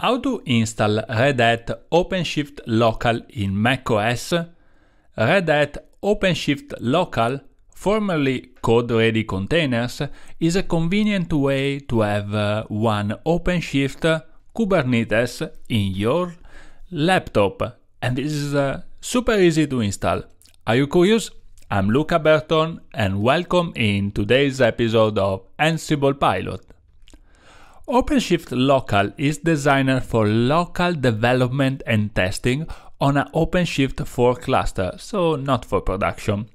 How to install Red Hat OpenShift Local in macOS? Red Hat OpenShift Local, formerly Code Ready Containers, is a convenient way to have uh, one OpenShift Kubernetes in your laptop, and this is uh, super easy to install. Are you curious? I'm Luca Berton, and welcome in today's episode of Ansible Pilot. OpenShift Local is designed for local development and testing on an OpenShift 4 cluster, so not for production.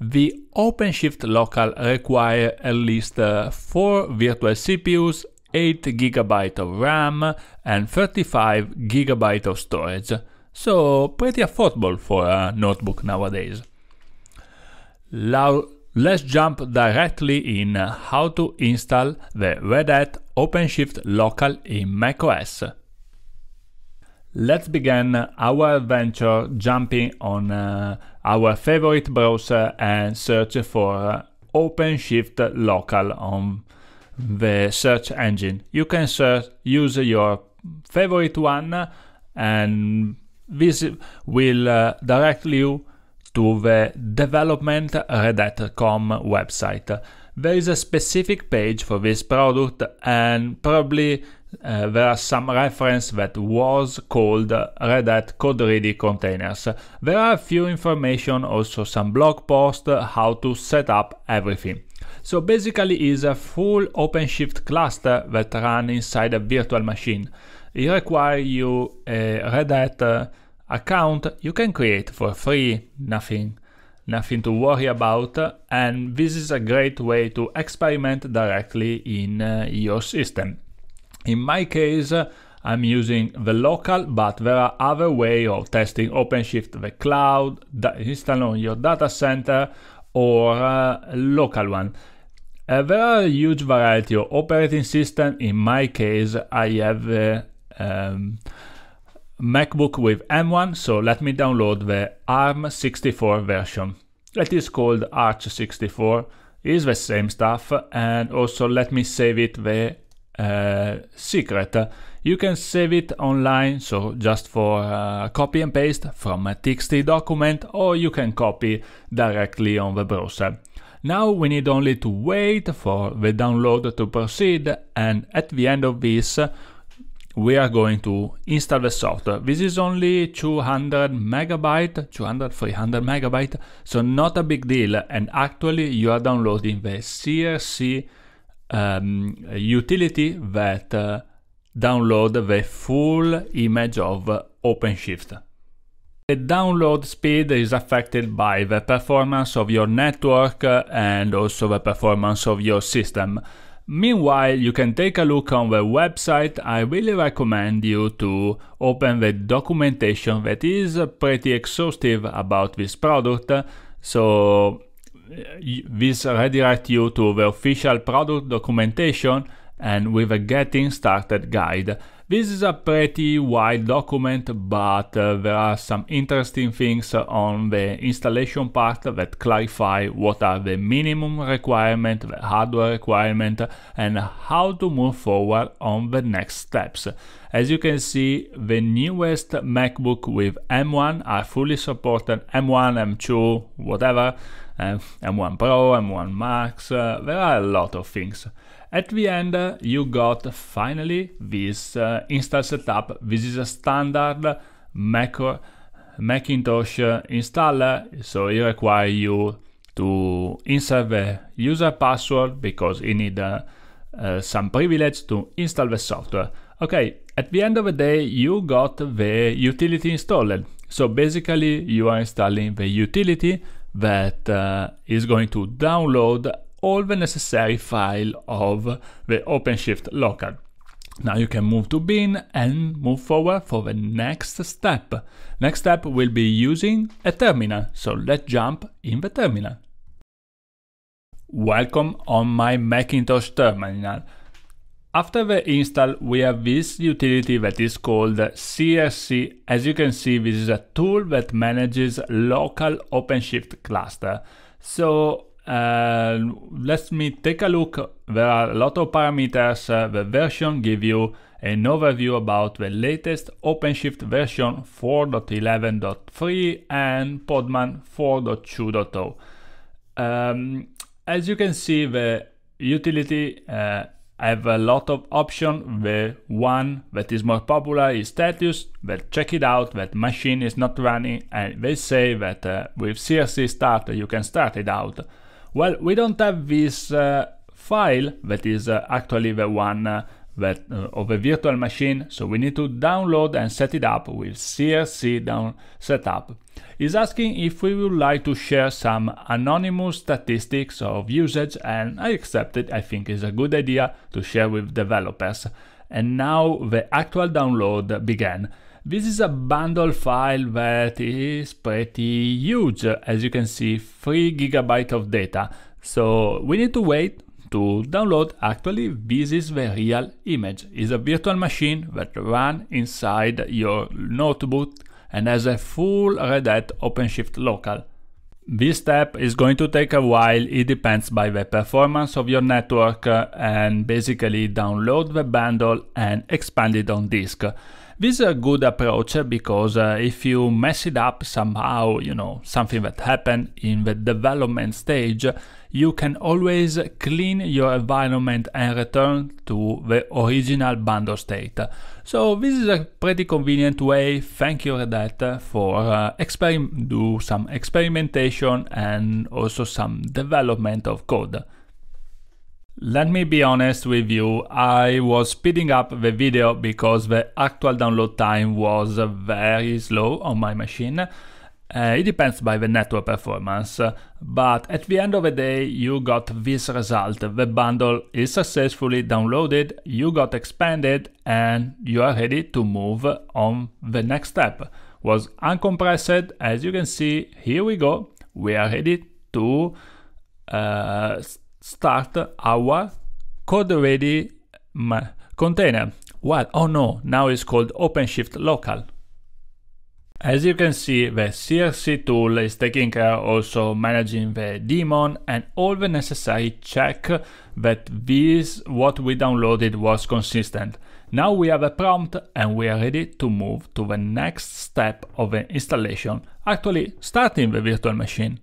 The OpenShift Local require at least uh, 4 virtual CPUs, 8 GB of RAM and 35 GB of storage, so pretty affordable for a notebook nowadays. Now, let's jump directly in how to install the Red Hat OpenShift Local in macOS. Let's begin our adventure jumping on uh, our favorite browser and search for OpenShift Local on the search engine. You can search, use your favorite one and this will uh, direct you to the development Red.com website there is a specific page for this product and probably uh, there are some reference that was called Red Hat Code Ready Containers. There are a few information, also some blog post how to set up everything. So basically is a full OpenShift cluster that run inside a virtual machine. It requires you a Red Hat uh, account you can create for free, nothing nothing to worry about and this is a great way to experiment directly in uh, your system. In my case, I'm using the local, but there are other way of testing OpenShift the cloud, install on your data center or uh, local one. Uh, there are a huge variety of operating system. In my case, I have the um, MacBook with M1, so let me download the ARM64 version. That is called Arch64, is the same stuff, and also let me save it the uh, secret. You can save it online, so just for uh, copy and paste from a TXT document, or you can copy directly on the browser. Now we need only to wait for the download to proceed, and at the end of this, we are going to install the software. This is only 200 megabyte, 200, 300 megabyte, so not a big deal. And actually you are downloading the CRC um, utility that uh, download the full image of OpenShift. The download speed is affected by the performance of your network and also the performance of your system. Meanwhile, you can take a look on the website. I really recommend you to open the documentation that is pretty exhaustive about this product. So this redirect you to the official product documentation and with a getting started guide. This is a pretty wide document, but uh, there are some interesting things on the installation part that clarify what are the minimum requirement, the hardware requirement, and how to move forward on the next steps. As you can see, the newest MacBook with M1 are fully supported M1, M2, whatever, uh, M1 Pro, M1 Max, uh, there are a lot of things. At the end, uh, you got finally this uh, install setup. This is a standard Mac Macintosh installer, so it requires you to insert the user password because you need uh, uh, some privilege to install the software. Okay, at the end of the day, you got the utility installed. So basically, you are installing the utility that uh, is going to download all the necessary file of the OpenShift local. Now you can move to bin and move forward for the next step. Next step will be using a terminal, so let's jump in the terminal. Welcome on my Macintosh terminal. After the install, we have this utility that is called CRC. As you can see, this is a tool that manages local OpenShift cluster. So uh, let me take a look. There are a lot of parameters. Uh, the version give you an overview about the latest OpenShift version 4.11.3 and Podman 4.2.0. Um, as you can see, the utility uh, have a lot of options. The one that is more popular is status, but check it out, that machine is not running, and they say that uh, with CRC start you can start it out. Well, we don't have this uh, file that is uh, actually the one uh, that uh, of a virtual machine, so we need to download and set it up with CRC down setup. Is asking if we would like to share some anonymous statistics of usage, and I accept it. I think it's a good idea to share with developers. And now the actual download began. This is a bundle file that is pretty huge, as you can see, 3 gigabyte of data. So we need to wait to download, actually this is the real image. It's a virtual machine that runs inside your notebook and has a full Red Hat OpenShift local. This step is going to take a while, it depends by the performance of your network uh, and basically download the bundle and expand it on disk. This is a good approach because uh, if you mess it up somehow, you know, something that happened in the development stage, you can always clean your environment and return to the original bundle state. So this is a pretty convenient way. Thank you Red for uh, do some experimentation and also some development of code. Let me be honest with you, I was speeding up the video because the actual download time was very slow on my machine. Uh, it depends by the network performance, but at the end of the day you got this result. The bundle is successfully downloaded, you got expanded and you are ready to move on the next step. Was uncompressed, as you can see, here we go. We are ready to uh, start our code ready container. What? Oh no, now it's called OpenShift local. As you can see, the CRC tool is taking care also managing the daemon and all the necessary check that this what we downloaded was consistent. Now we have a prompt and we are ready to move to the next step of the installation, actually starting the virtual machine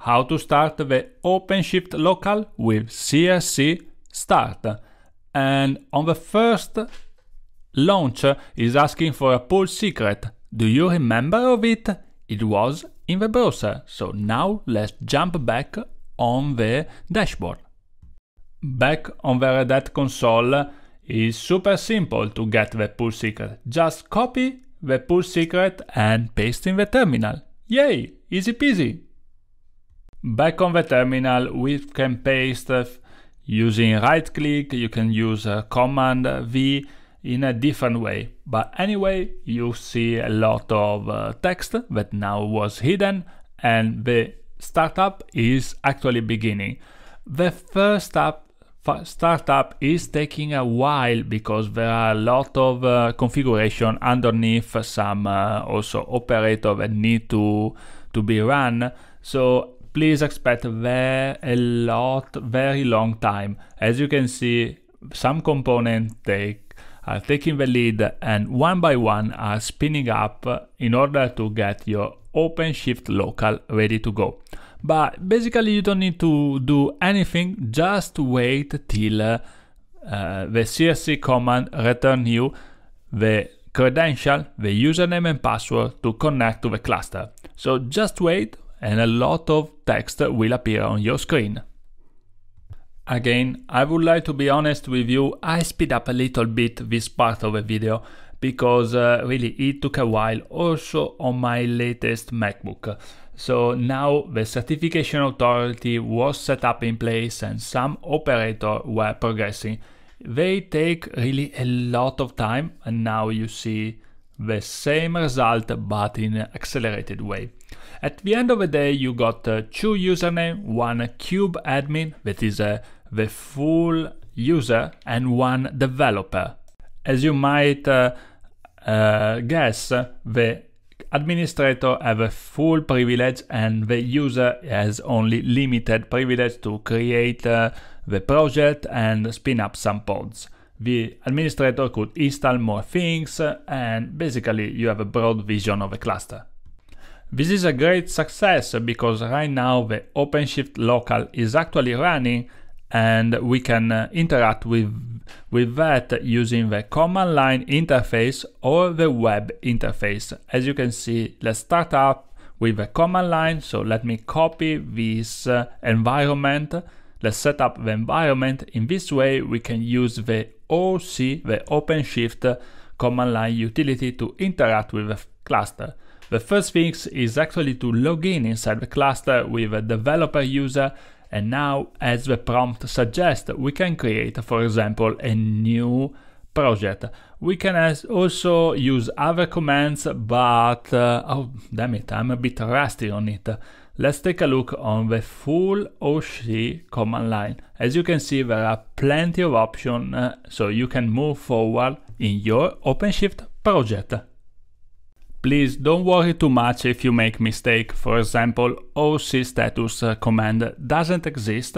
how to start the OpenShift local with CRC start. And on the first launch is asking for a pull secret. Do you remember of it? It was in the browser. So now let's jump back on the dashboard. Back on the Red Hat console is super simple to get the pull secret. Just copy the pull secret and paste in the terminal. Yay! Easy peasy! Back on the terminal, we can paste using right click, you can use Command V in a different way. But anyway, you see a lot of uh, text that now was hidden and the startup is actually beginning. The first up startup is taking a while because there are a lot of uh, configuration underneath some uh, also operator that need to to be run so please expect very a lot very long time as you can see some components take are taking the lead and one by one are spinning up in order to get your OpenShift local ready to go. But basically you don't need to do anything, just wait till uh, the CRC command return you the credential, the username and password to connect to the cluster. So just wait and a lot of text will appear on your screen. Again, I would like to be honest with you, I speed up a little bit this part of the video because uh, really it took a while also on my latest MacBook. So now the certification authority was set up in place and some operators were progressing. They take really a lot of time and now you see the same result but in an accelerated way. At the end of the day, you got uh, two username, one kubeadmin that is uh, the full user and one developer. As you might uh, uh guess, the administrator have a full privilege and the user has only limited privilege to create uh, the project and spin up some pods. The administrator could install more things and basically you have a broad vision of a cluster. This is a great success because right now the OpenShift local is actually running and we can uh, interact with with that using the command line interface or the web interface. As you can see, let's start up with the command line. So let me copy this uh, environment. Let's set up the environment. In this way, we can use the OC, the OpenShift command line utility to interact with the cluster. The first thing is actually to log in inside the cluster with a developer user and now, as the prompt suggests, we can create, for example, a new project. We can also use other commands, but uh, oh, damn it, I'm a bit rusty on it. Let's take a look on the full OC command line. As you can see, there are plenty of options, uh, so you can move forward in your OpenShift project. Please don't worry too much if you make mistake. For example, OC status uh, command doesn't exist,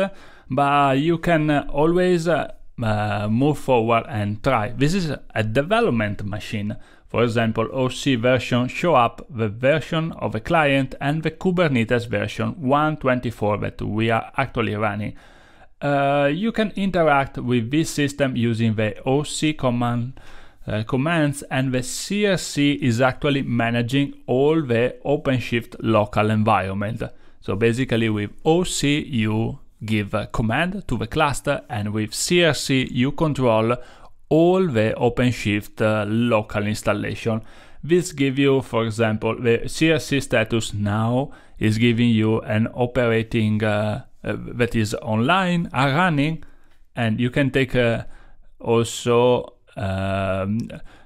but you can uh, always uh, uh, move forward and try. This is a development machine. For example, OC version show up the version of a client and the Kubernetes version 124 that we are actually running. Uh, you can interact with this system using the OC command uh, commands and the CRC is actually managing all the OpenShift local environment. So basically with OC you give a command to the cluster and with CRC you control all the OpenShift uh, local installation. This give you, for example, the CRC status now is giving you an operating uh, uh, that is online, are running, and you can take uh, also um,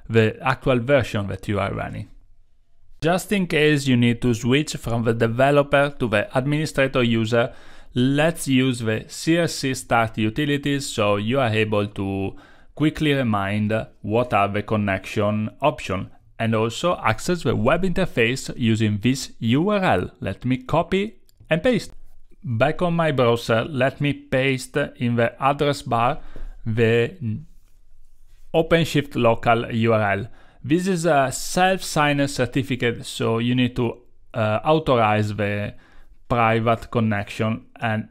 the actual version that you are running. Just in case you need to switch from the developer to the administrator user, let's use the CRC start utilities so you are able to quickly remind what are the connection options and also access the web interface using this URL. Let me copy and paste. Back on my browser, let me paste in the address bar the OpenShift local URL. This is a self-signed certificate, so you need to uh, authorize the private connection and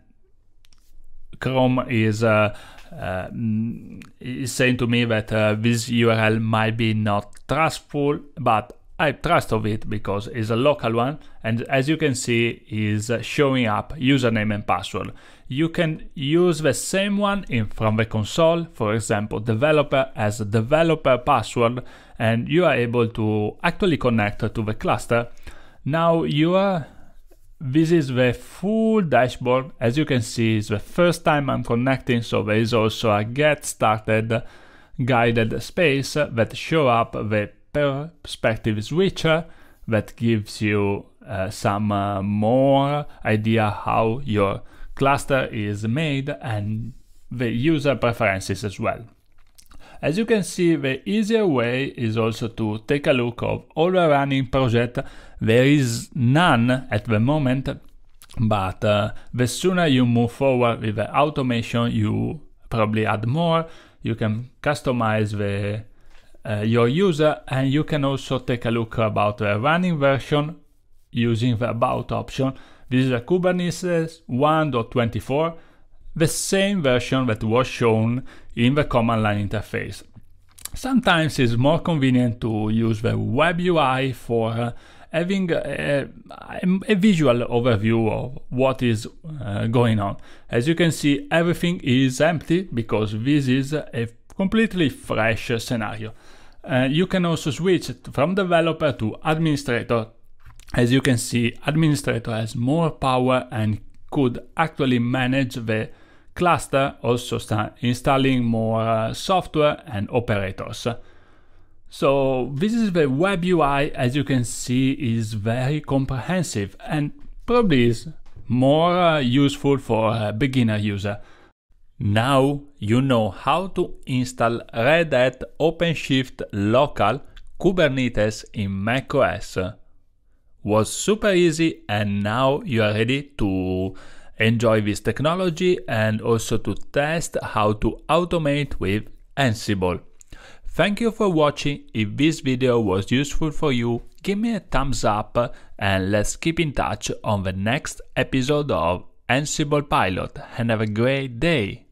Chrome is uh, uh, is saying to me that uh, this URL might be not trustful, but I trust of it because it's a local one and as you can see is showing up username and password. You can use the same one in from the console, for example developer as a developer password and you are able to actually connect to the cluster. Now you are this is the full dashboard. As you can see, it's the first time I'm connecting, so there is also a get started guided space that show up the perspective switcher that gives you uh, some uh, more idea how your cluster is made and the user preferences as well. As you can see, the easier way is also to take a look of all the running project. There is none at the moment, but uh, the sooner you move forward with the automation, you probably add more. You can customize the uh, your user and you can also take a look about the running version using the about option. This is a Kubernetes 1.24, the same version that was shown in the command line interface. Sometimes it's more convenient to use the web UI for having a, a, visual overview of what is uh, going on. As you can see, everything is empty because this is a completely fresh scenario. Uh, you can also switch from developer to administrator. As you can see, administrator has more power and could actually manage the cluster, also start installing more uh, software and operators. So this is the web UI, as you can see, is very comprehensive and probably is more uh, useful for a beginner user. Now you know how to install Red Hat OpenShift local Kubernetes in macOS. Was super easy and now you are ready to enjoy this technology and also to test how to automate with Ansible. Thank you for watching. If this video was useful for you, give me a thumbs up and let's keep in touch on the next episode of Ansible Pilot and have a great day.